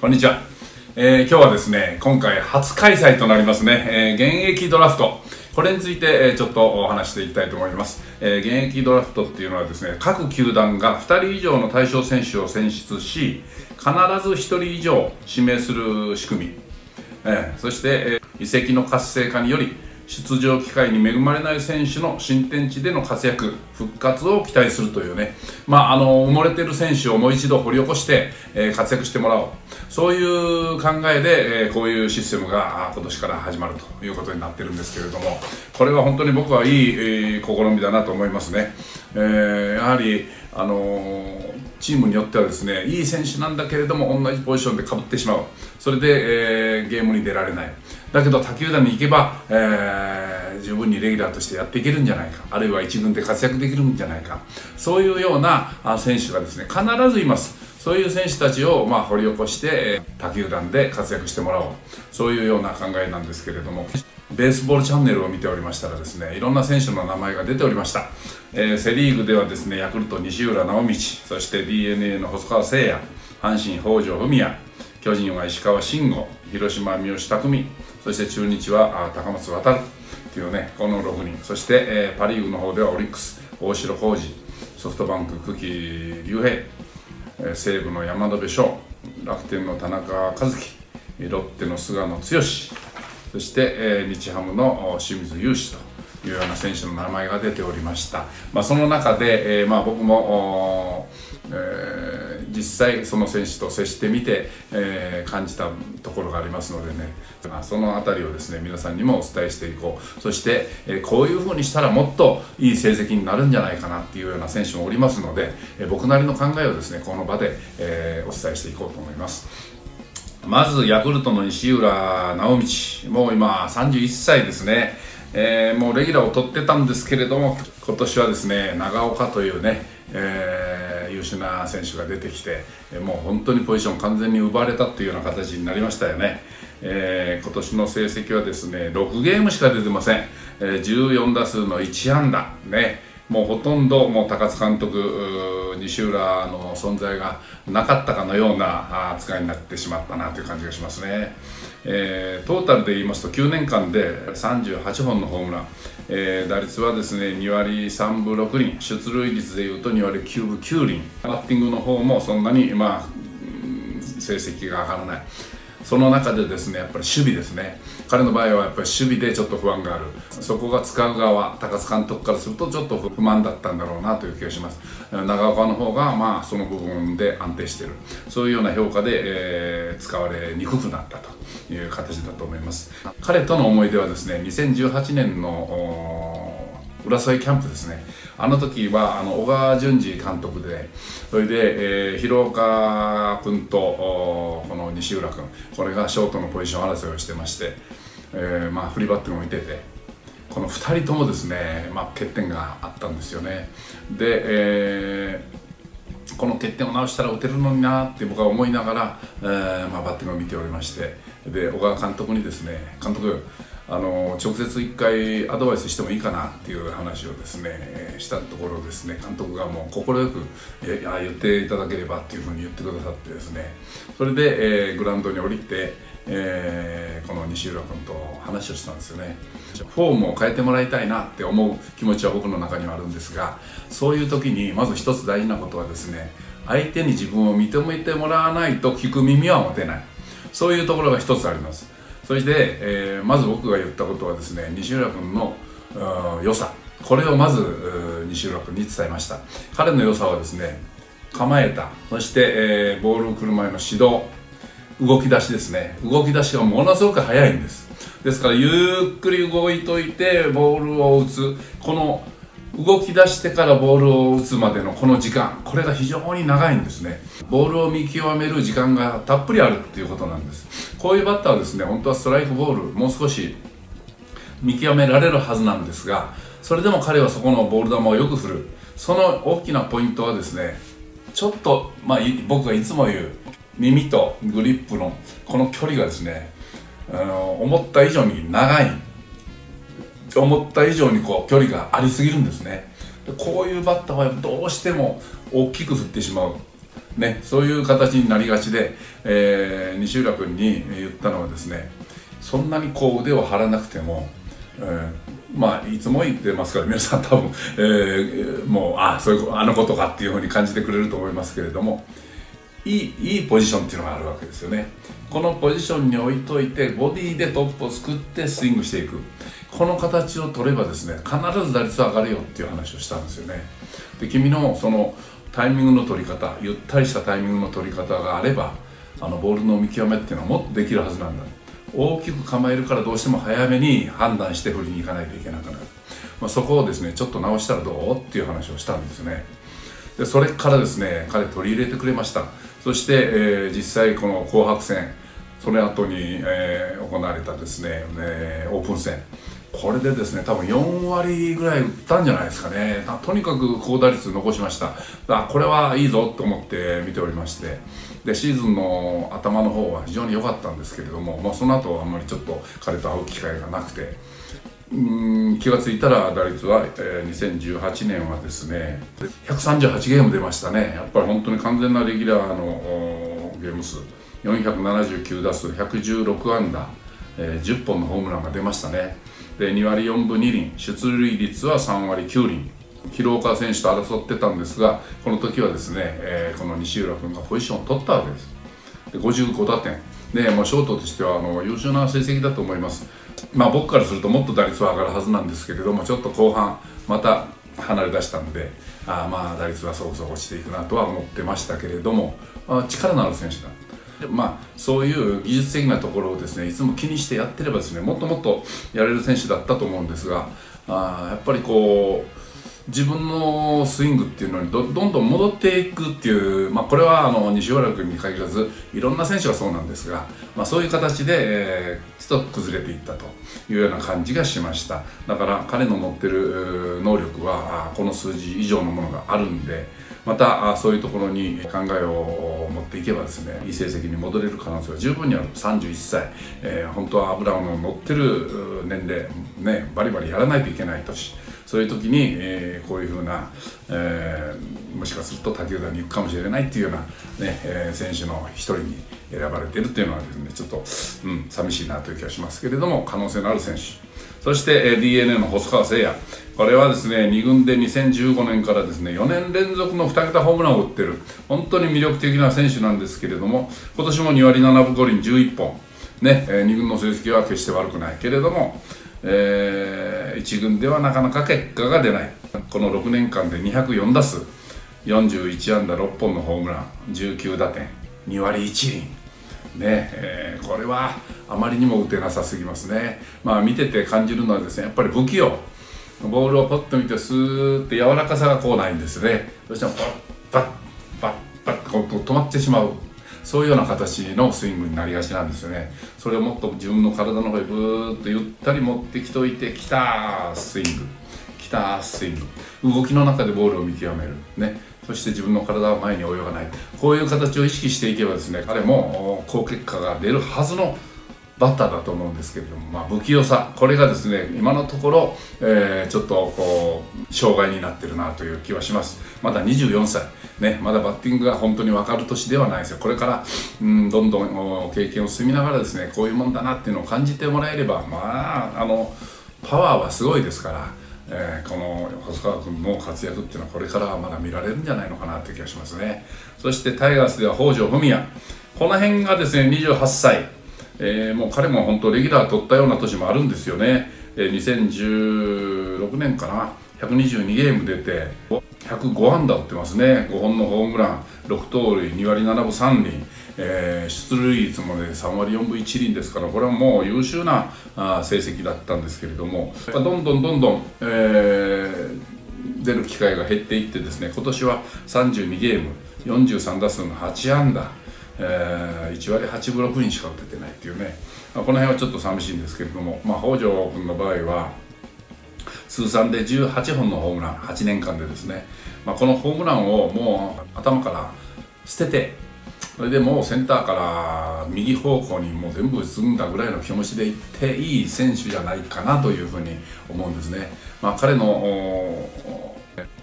こんにちは、えー、今日はですね今回初開催となりますね、えー、現役ドラフト。これについて、えー、ちょっとお話していきたいと思います、え、現役ドラフトっていうのはですね各球団が2人以上の対象選手を選出し必ず1人以上指名する仕組み、え、そして、えー、移籍の活性化により出場機会に恵まれない選手の新天地での活躍復活を期待するというね、まあ、あの埋もれてる選手をもう一度掘り起こして、えー、活躍してもらおう。そういう考えで、えー、こういうシステムが今年から始まるということになってるんですけれどもこれは本当に僕はいい、えー、試みだなと思いますね。えー、やはりあの、チームによってはですねいい選手なんだけれども同じポジションでかぶってしまう。それで、えー、ゲームに出られない。だけど他球団に行けば、えー、十分にレギュラーとしてやっていけるんじゃないか。あるいは1軍で活躍できるんじゃないか。そういうような選手がですね必ずいます。そういう選手たちをまあ掘り起こして他球団で活躍してもらおう。そういうような考えなんですけれども。ベースボールチャンネルを見ておりましたらですねいろんな選手の名前が出ておりました、えー、セ・リーグではですねヤクルト西浦直道そして d n a の細川誠也阪神北条文也巨人は石川慎吾広島三好匠そして中日は高松渡というねこの6人。そして、えー、パ・リーグの方ではオリックス大城浩二。ソフトバンク久喜竜平、えー、西武の山野辺翔。楽天の田中和樹。ロッテの菅野剛。そして、えー、日ハムの清水雄志と。いうような選手の名前が出ておりました、まあ、その中で、えーまあ、僕も、えー、実際その選手と接してみて、えー、感じたところがありますのでね。その辺りをですね皆さんにもお伝えしていこう。そして、え、こういうふうにしたらもっといい成績になるんじゃないかなっていうような選手もおりますので、え、僕なりの考えをですねこの場で、え、お伝えしていこうと思います。まずヤクルトの西浦直道。もう今31歳ですね。えー、もうレギュラーを取ってたんですけれども今年はですね長岡というね、えー、優秀な選手が出てきてもう本当にポジション完全に奪われたというような形になりましたよね、えー、今年の成績はですね6ゲームしか出てません、え、14打数の1安打。ね。もうほとんどもう高津監督西浦の存在がなかったかのような扱いになってしまったなという感じがしますね、えー、トータルで言いますと9年間で38本のホームラン、えー、打率はですね2割3分6厘。出塁率でいうと2割9分9厘。バッティングの方もそんなにまあ成績が上がらない。その中でですねやっぱり守備ですね。彼の場合はやっぱり守備でちょっと不安がある。そこが使う側高津監督からするとちょっと不満だったんだろうなという気がします。長岡の方がまあその部分で安定している。そういうような評価で、えー、使われにくくなったという形だと思います。彼との思い出はですね2018年の浦添キャンプですね。あの時はあの小川淳二監督でそれで、えー、広岡君とこの西浦君これがショートのポジション争いをしてまして、えー、まあ、フリーバッティングを見ててこの2人ともですね、まあ、欠点があったんですよね。で、えー、この欠点を直したら打てるのになって僕は思いながら、えーまあ、バッティングを見ておりましてで小川監督にですね監督あの直接一回アドバイスしてもいいかなっていう話をですねしたところですね。監督がもう快くえあ言っていただければっていうふうに言ってくださってですね。それで、えー、グラウンドに降りて、えー、この西浦君と話をしたんですよね。フォームを変えてもらいたいなって思う気持ちは僕の中にはあるんですがそういう時にまず一つ大事なことはですね相手に自分を認めてもらわないと聞く耳は持てない。そういうところが一つあります。そして、えー、まず僕が言ったことはですね西浦君の良さ。これをまず西浦君に伝えました。彼の良さはですね構えた。そして、えー、ボールを来る前の指導。動き出しですね。動き出しがものすごく速いんです。ですからゆっくり動いといてボールを打つ。この動き出してからボールを打つまでのこの時間。これが非常に長いんですね。ボールを見極める時間がたっぷりあるっていうことなんです。こういうバッターはですね。本当はストライクボールもう少し見極められるはずなんですがそれでも彼はそこのボール球をよく振る。その大きなポイントはですねちょっと、まあ、僕がいつも言う耳とグリップのこの距離がですねあの思った以上に長い思った以上にこう距離がありすぎるんですね。こういうバッターはどうしても大きく振ってしまう。ね、そういう形になりがちで、えー、西浦君に言ったのはですねそんなにこう腕を張らなくても、えー、まあいつも言ってますから皆さん多分、えー、もうあそういうあのことかっていうふうに感じてくれると思いますけれどもいいいいポジションっていうのがあるわけですよね。このポジションに置いといてボディでトップを作ってスイングしていく。この形を取ればですね必ず打率上がるよっていう話をしたんですよね。で君のそのタイミングの取り方ゆったりしたタイミングの取り方があればあのボールの見極めっていうのはもっとできるはずなんだ。大きく構えるからどうしても早めに判断して振りに行かないといけなくなる、まあ、そこをですねちょっと直したらどうっていう話をしたんですね。でそれからですね彼取り入れてくれました。そして、えー、実際この紅白戦その後に、えー、行われたですね、えー、オープン戦。これでですね多分4割ぐらい打ったんじゃないですかね。とにかく高打率残しました。あこれはいいぞと思って見ておりまして。でシーズンの頭の方は非常に良かったんですけれども、まあ、その後はあんまりちょっと彼と会う機会がなくて。うん気が付いたら打率は、えー、2018年はですね138ゲーム出ましたね。やっぱり本当に完全なレギュラーのゲーム数。479打数116安打、え、10本のホームランが出ましたね。で2割4分2厘。出塁率は3割9厘。広岡選手と争ってたんですがこの時はですね、えー、この西浦君がポジションを取ったわけです。で55打点。でもうショートとしてはあの優秀な成績だと思います。まあ僕からするともっと打率は上がるはずなんですけれどもちょっと後半また離れ出したのであまあ打率はそこそこ落ちていくなとは思ってましたけれどもあ力のある選手だまあ、そういう技術的なところをですねいつも気にしてやってればですねもっともっとやれる選手だったと思うんですがあやっぱりこう自分のスイングっていうのにどんどん戻っていくっていう、まあ、これはあの西原君に限らずいろんな選手がそうなんですが、まあ、そういう形で、えー、一つ崩れていったというような感じがしました。だから彼の持ってる能力はこの数字以上のものがあるんでまたそういうところに考えを持っていけばですねいい成績に戻れる可能性は十分にある。31歳、えー、本当は油の乗ってる年齢ねバリバリやらないといけない年。そういう時に、えー、こういうふうな、えー、もしかすると他球団に行くかもしれないっていうような、ねえー、選手の一人に選ばれているっていうのはですねちょっと、うん、寂しいなという気がしますけれども可能性のある選手。そして DNA の細川誠也。これはですね2軍で2015年からですね4年連続の2桁ホームランを打ってる本当に魅力的な選手なんですけれども今年も2割7分5厘11本。ね、え、2軍の成績は決して悪くない。けれどもえー、1軍ではなかなか結果が出ない。この6年間で204打数41安打6本のホームラン19打点2割1厘。ねえー、これはあまりにも打てなさすぎますね。まあ見てて感じるのはですねやっぱり不器用。ボールをポッと見てスーって柔らかさがこうないんですね。どうしてもパッパッパッパッと止まってしまう。そういうような形のスイングになりがちなんですよね。それをもっと自分の体の方へブーッとゆったり持ってきといてきたスイング。きたスイング。動きの中でボールを見極める。ね。そして自分の体は前に泳がない。こういう形を意識していけばですね彼も好結果が出るはずのバッターだと思うんですけれども、まあ、不器用さこれがですね今のところ、えー、ちょっとこう障害になってるなという気はします。まだ24歳。ね、まだバッティングが本当に分かる年ではないですよ。これから、うん、どんどん経験を積みながらですねこういうもんだなっていうのを感じてもらえればまああのパワーはすごいですから、えー、この細川君の活躍っていうのはこれからはまだ見られるんじゃないのかなって気がしますね。そしてタイガースでは北条文也。この辺がですね28歳、えー、もう彼も本当レギュラー取ったような年もあるんですよね、えー、2016年かな。122ゲーム出て105安打打ってますね。5本のホームラン6盗塁2割7分3厘、えー、出塁率もね3割4分1厘ですからこれはもう優秀なあ成績だったんですけれども。どんどんどんどん、えー、出る機会が減っていってですね今年は32ゲーム43打数の8安打。えー、1割8分6厘しか打ててないっていうね、まあ、この辺はちょっと寂しいんですけれども、まあ、北条君の場合は通算で18本のホームラン8年間でですね、まあ、このホームランをもう頭から捨ててそれでもうセンターから右方向にもう全部進んだぐらいの気持ちでいっていい選手じゃないかなというふうに思うんですね。まあ、彼の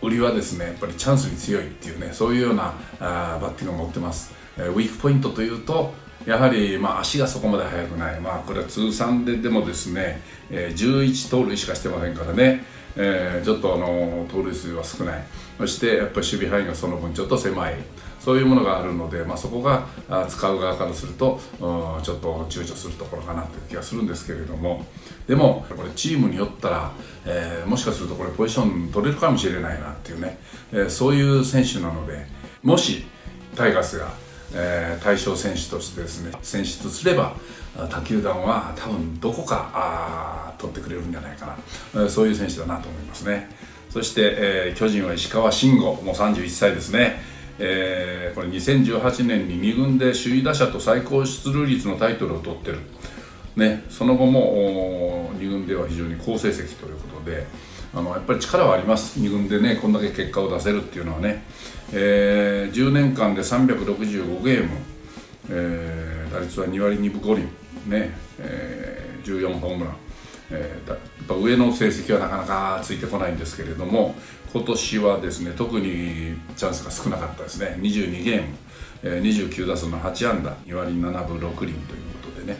売りはですねやっぱりチャンスに強いっていうねそういうようなあバッティングを持ってます、ウィークポイントというとやはり、まあ、足がそこまで速くない、まあ、これは通算ででもですね、え、11盗塁しかしてませんからね、えー、ちょっとあの盗塁数は少ない。そしてやっぱり守備範囲がその分ちょっと狭い。そういうものがあるので、まあ、そこが使う側からするとちょっと躊躇するところかなという気がするんですけれども。でもこれチームによったら、えー、もしかするとこれポジション取れるかもしれないなっていうね、えー、そういう選手なのでもしタイガースが、えー、対象選手としてですね選出すれば他球団は多分どこかあ取ってくれるんじゃないかな、え、そういう選手だなと思いますね。そして、えー、巨人は石川慎吾もう31歳ですね。えー、これ2018年に2軍で首位打者と最高出塁率のタイトルを取ってる、ね、その後も2軍では非常に好成績ということであのやっぱり力はあります。2軍でねこんだけ結果を出せるっていうのはね、えー、10年間で365ゲーム、えー、打率は2割2分5厘。ね、えー、14ホームラン。えー、やっぱ上の成績はなかなかついてこないんですけれども今年はですね特にチャンスが少なかったですね。22ゲーム、29打数の8安打2割7分6厘ということでね、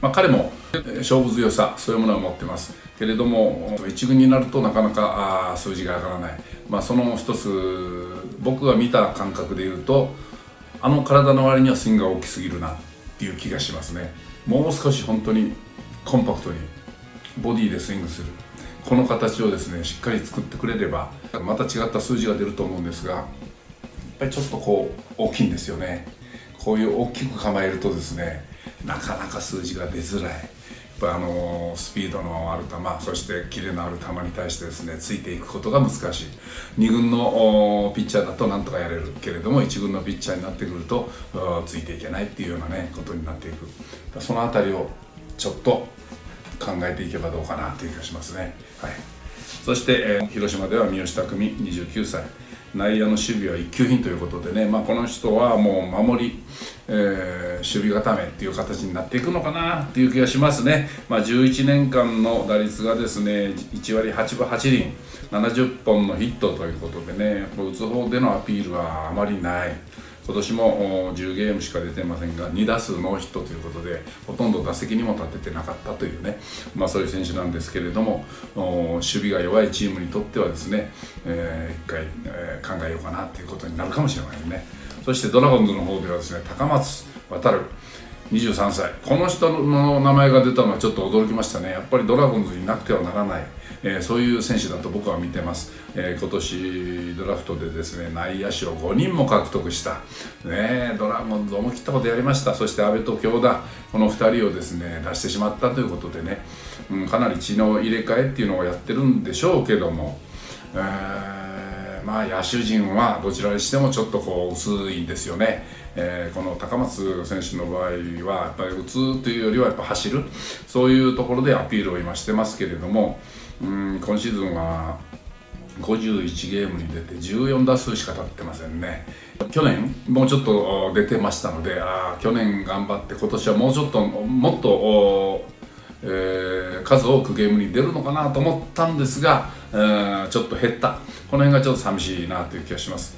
まあ、彼も勝負強さそういうものは持ってます。けれども1軍になるとなかなかあ数字が上がらない、まあ、その一つ僕が見た感覚でいうとあの体の割にはスイングが大きすぎるなっていう気がしますね。もう少し本当にコンパクトにボディでスイングする。この形をですねしっかり作ってくれればまた違った数字が出ると思うんですがぱりちょっとこう大きいんですよね。こういう大きく構えるとですねなかなか数字が出づらい。やっぱあのスピードのある球そしてキレのある球に対してですねついていくことが難しい。2軍のピッチャーだとなんとかやれる。けれども1軍のピッチャーになってくるとついていけないっていうようなねことになっていく。その辺りをちょっと考えていけばどうかなという気がしますね。はい、そして、えー、広島では三好匠29歳。内野の守備は一級品ということでね、まあ、この人はもう守り、えー、守備固めっていう形になっていくのかなっていう気がしますね、まあ、11年間の打率がですね1割8分8厘70本のヒットということでねやっぱ打つ方でのアピールはあまりない。今年も10ゲームしか出てませんが2打数ノーヒットということでほとんど打席にも立ててなかったというね、まあ、そういう選手なんですけれども守備が弱いチームにとってはですね、えー、一回、えー、考えようかなということになるかもしれませんね。そしてドラゴンズの方ではですね高松渡23歳。この人の名前が出たのはちょっと驚きましたね。やっぱりドラゴンズになくてはならない。えー、そういう選手だと僕は見てます、えー、今年ドラフトでですね内野手を5人も獲得した、ね、ドラゴンズ思い切ったことやりました。そして阿部と京田この2人をですね出してしまったということでね、うん、かなり血の入れ替えっていうのをやってるんでしょうけども、えー、まあ野手陣はどちらにしてもちょっとこう薄いんですよね。えー、この高松選手の場合はやっぱり打つというよりはやっぱ走る。そういうところでアピールを今してますけれども、うん今シーズンは51ゲームに出て14打数しか立ってませんね。去年もうちょっと出てましたのであ去年頑張って今年はもうちょっともっと、えー、数多くゲームに出るのかなと思ったんですが、えー、ちょっと減った。この辺がちょっと寂しいなという気がします。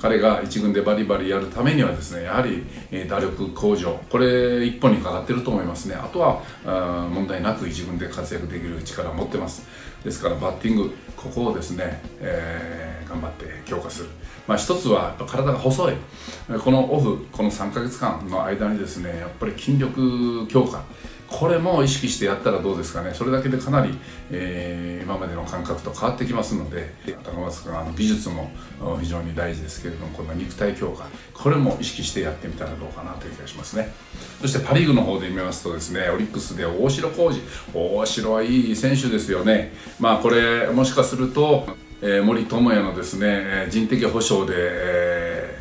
彼が1軍でバリバリやるためにはですねやはり、打力向上。これ一本にかかってると思いますね。あとはあ問題なく1軍で活躍できる力を持ってます。ですからバッティングここをですね、えー、頑張って強化する。まあ一つはやっぱ体が細い。このオフこの3ヶ月間の間にですねやっぱり筋力強化。これも意識してやったらどうですかね。それだけでかなり、えー、今までの感覚と変わってきますので高松君あの技術も非常に大事ですけれどもこの肉体強化これも意識してやってみたらどうかなという気がしますね。そしてパ・リーグの方で見ますとですねオリックスで大城浩二大城はいい選手ですよね。まあこれもしかすると、えー、森友哉のですね人的保障で、え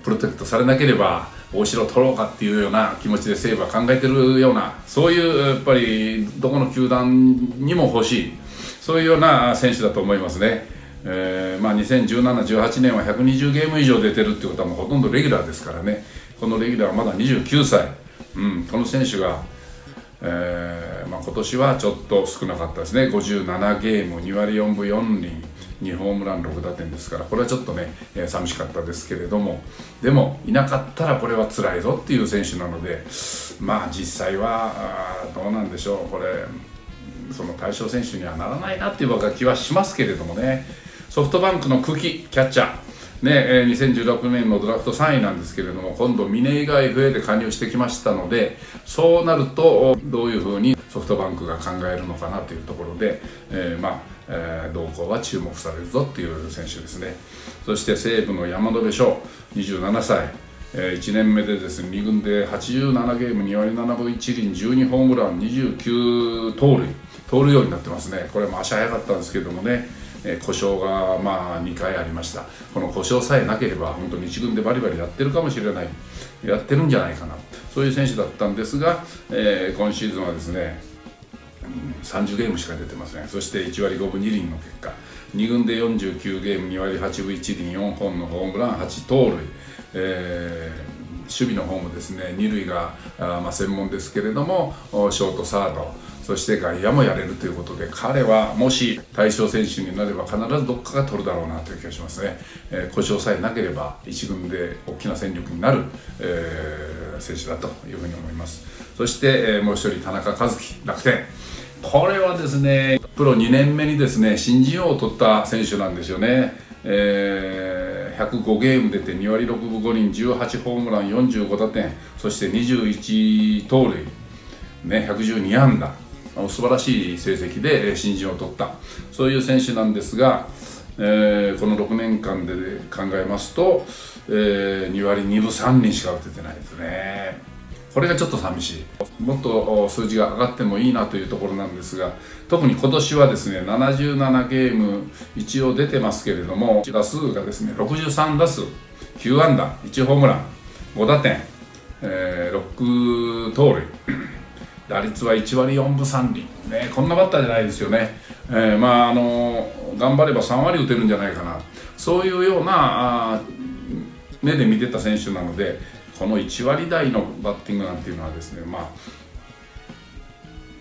ー、プロテクトされなければお城取ろうかっていうような気持ちで西武は考えてるようなそういうやっぱりどこの球団にも欲しいそういうような選手だと思いますね。えーまあ、2017、18年は120ゲーム以上出てるってことはもうほとんどレギュラーですからねこのレギュラーはまだ29歳、うん、この選手が、えーまあ、今年はちょっと少なかったですね。57ゲーム2割4分4厘。2ホームラン6打点ですから。これはちょっとね、えー、寂しかったですけれども。でもいなかったらこれは辛いぞっていう選手なのでまあ実際はどうなんでしょう。これその対象選手にはならないなっていう気はしますけれどもね。ソフトバンクの久喜キャッチャー。ねえ2016年のドラフト3位なんですけれども今度峰井が FA で加入してきましたのでそうなるとどういうふうにソフトバンクが考えるのかなというところで、えー、まあ、えー、動向は注目されるぞっていう選手ですね。そして西武の山野辺翔27歳。え1年目でですね2軍で87ゲーム2割7分1厘12ホームラン29盗塁盗るようになってますね。これも足早かったんですけどもね。故障がまあ2回ありました。この故障さえなければ本当に1軍でバリバリやってるかもしれない。やってるんじゃないかな。そういう選手だったんですが、えー、今シーズンはですね30ゲームしか出てません。そして1割5分2厘の結果。2軍で49ゲーム2割8分1厘4本のホームラン8盗塁、えー、守備の方もですね二塁があ、まあ、専門ですけれどもショートサード。そして外野もやれるということで彼はもし対象選手になれば必ずどっかが取るだろうなという気がしますね、えー、故障さえなければ1軍で大きな戦力になる、えー、選手だというふうに思います。そして、えー、もう一人田中和樹楽天。これはですねプロ2年目にですね新人王を取った選手なんですよね、えー、105ゲーム出て2割6分5厘18ホームラン45打点そして21盗塁ね112安打。素晴らしい成績で新人を取った。そういう選手なんですが、えー、この6年間で考えますと、えー、2割2分3厘しか打ててないですね。これがちょっと寂しい。もっと数字が上がってもいいなというところなんですが特に今年はですね77ゲーム一応出てますけれども打数がですね63打数9安打1ホームラン5打点、えー、6盗塁。打率は1割4分3厘、ね、こんなバッターじゃないですよね、えー、まああの頑張れば3割打てるんじゃないかな。そういうような目で見てた選手なのでこの1割台のバッティングなんていうのはですねまあ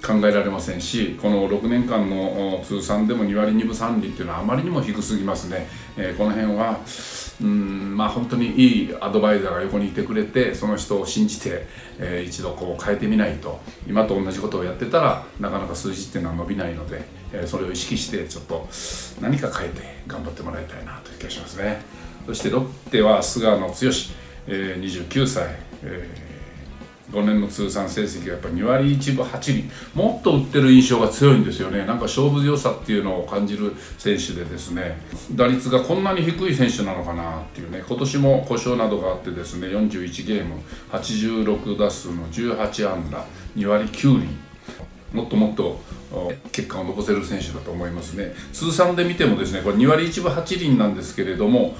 考えられませんしこの6年間の通算でも2割2分3厘っていうのはあまりにも低すぎますね、えー、この辺はうんまあ本当にいいアドバイザーが横にいてくれてその人を信じて、えー、一度こう変えてみないと今と同じことをやってたらなかなか数字っていうのは伸びないので、えー、それを意識してちょっと何か変えて頑張ってもらいたいなという気がしますね。そしてロッテは菅野剛、えー、29歳、えー5年の通算成績がやっぱ2割1分8厘。もっと打ってる印象が強いんですよね。なんか勝負強さっていうのを感じる選手でですね。打率がこんなに低い選手なのかなっていうね。今年も故障などがあってですね41ゲーム86打数の18安打2割9厘。もっともっと結果を残せる選手だと思いますね。通算で見てもですねこれ2割1分8厘なんですけれども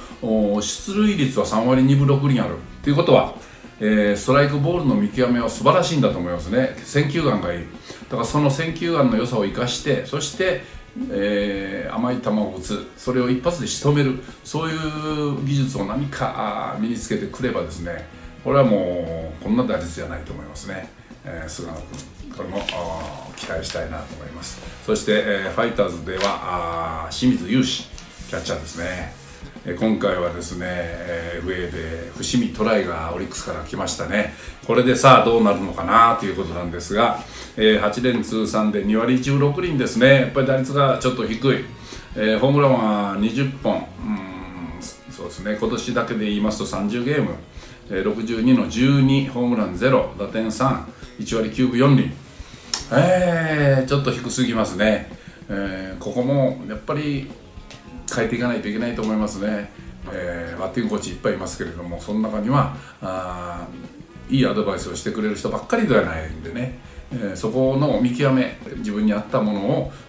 出塁率は3割2分6厘ある。ということはえー、ストライクボールの見極めは素晴らしいんだと思いますね。選球眼がいい。だからその選球眼の良さを生かしてそして、えー、甘い球を打つ。それを一発で仕留める。そういう技術を何か身につけてくればですね。これはもうこんな打率じゃないと思いますね、えー、菅野君これも期待したいなと思います。そして、えー、ファイターズでは清水雄志キャッチャーですね。今回はですね、え、上で伏見トライがオリックスから来ましたね。これでさあどうなるのかなということなんですが、えー、8年通算で2割16厘ですね。やっぱり打率がちょっと低い、え、ホームランは20本。うんそうですね。今年だけで言いますと30ゲーム、えー、62の12ホームラン0打点31割9分4厘。えー、ちょっと低すぎますね、えー、ここもやっぱり変えていかないといけないと思いますね、えー、バッティングコーチいっぱいいますけれどもその中にはあいいアドバイスをしてくれる人ばっかりではないんでね、えー、そこの見極め自分に合ったも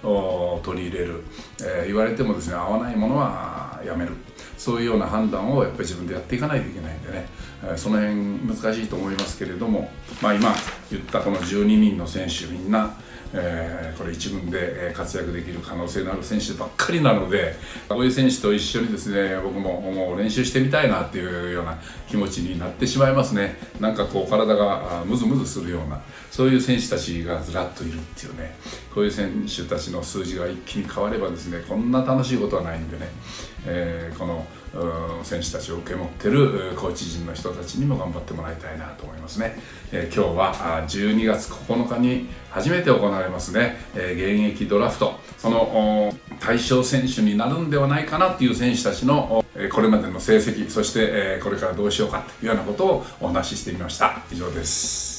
のを取り入れる、えー、言われてもですね合わないものはやめる。そういうような判断をやっぱり自分でやっていかないといけないんでね、えー、その辺難しいと思いますけれども、まあ、今言ったこの12人の選手みんなえー、これ一軍で活躍できる可能性のある選手ばっかりなのでこういう選手と一緒にですね僕ももう練習してみたいなっていうような気持ちになってしまいますね。なんかこう体がムズムズするようなそういう選手たちがずらっといるっていうね。こういう選手たちの数字が一気に変わればですねこんな楽しいことはないんでね、えー、この選手たちを受け持ってるコーチ陣の人たちにも頑張ってもらいたいなと思いますね、え、今日は12月9日に初めて行われますね、え、現役ドラフト。その対象選手になるんではないかなっていう選手たちのこれまでの成績そしてこれからどうしようかというようなことをお話ししてみました。以上です。